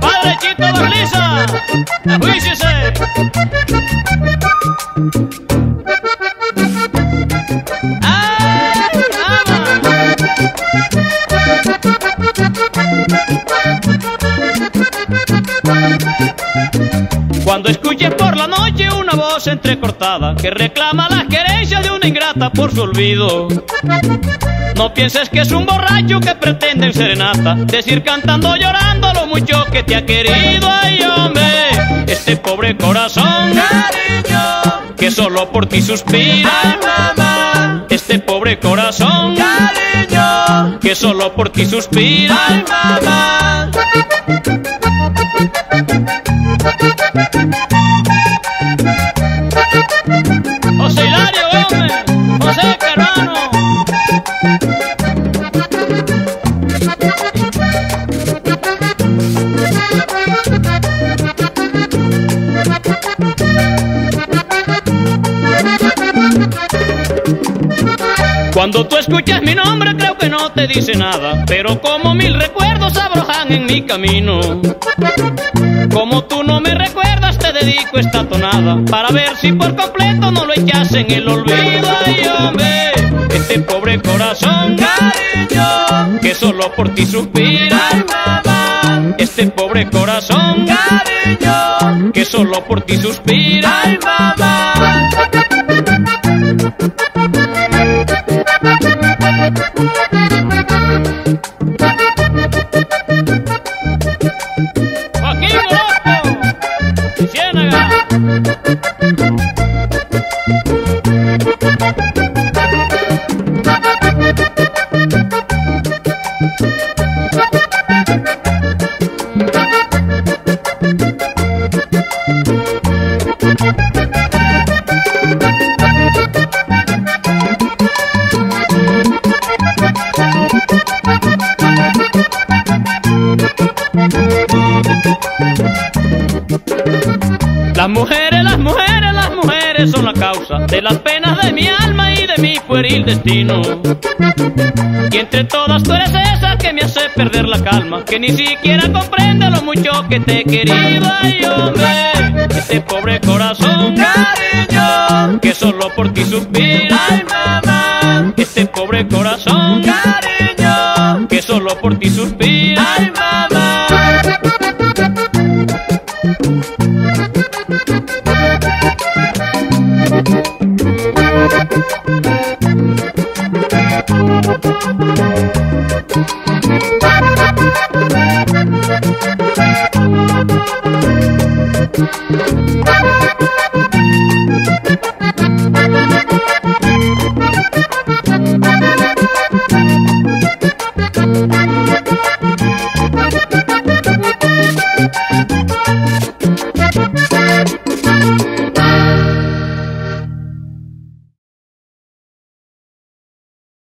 Padre Chito Barliza, ajuíciese. Cuando escuches por la noche una voz entrecortada que reclama las querencias de una ingrata por su olvido. No pienses que es un borracho que pretende en serenata decir cantando llorando lo mucho que te ha querido. Ay, hombre, este pobre corazón, cariño, que solo por ti suspira. Ay, mamá, este pobre corazón, cariño, que solo por ti suspira. Ay, mamá. Cuando tú escuchas mi nombre creo que no te dice nada, pero como mil recuerdos abrojan en mi camino. Como tú no me recuerdas te dedico esta tonada para ver si por completo no lo echas en el olvido. Ay hombre, este pobre corazón, cariño, que solo por ti suspira. Ay, mamá, este pobre corazón, cariño, que solo por ti suspira. Ay, Las mujeres, las mujeres, las mujeres son la causa de las penas de mi alma y de mi pueril destino. Y entre todas tú eres esa que me hace perder la calma, que ni siquiera comprende lo mucho que te he querido. Ay, hombre, este pobre corazón, cariño, que solo por ti suspira. Ay, mamá, este pobre corazón, solo por ti suspira. ¡Ay, mamá!